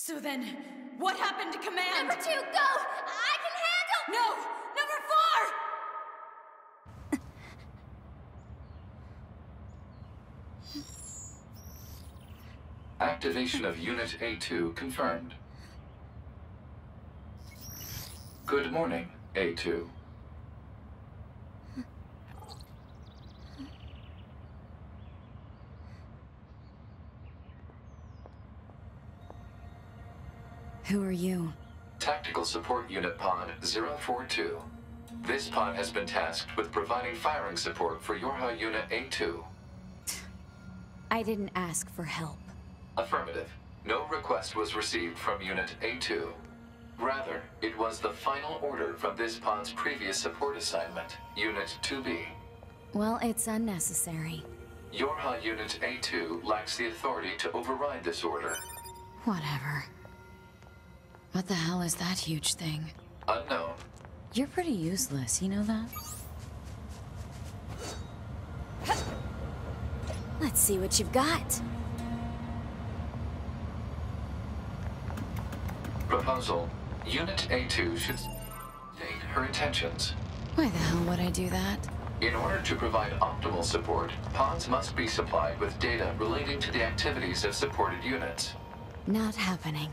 So then, what happened to command? Number two, go! I can handle- No! Number four! Activation of Unit A2 confirmed. Good morning, A2. Who are you? Tactical Support Unit Pod 042. This pod has been tasked with providing firing support for Yorha Unit A2. I didn't ask for help. Affirmative. No request was received from Unit A2. Rather, it was the final order from this pod's previous support assignment, Unit 2B. Well, it's unnecessary. Yorha Unit A2 lacks the authority to override this order. Whatever. What the hell is that huge thing? Unknown. You're pretty useless, you know that? Let's see what you've got. Proposal. Unit A2 should state her intentions. Why the hell would I do that? In order to provide optimal support, pods must be supplied with data relating to the activities of supported units. Not happening.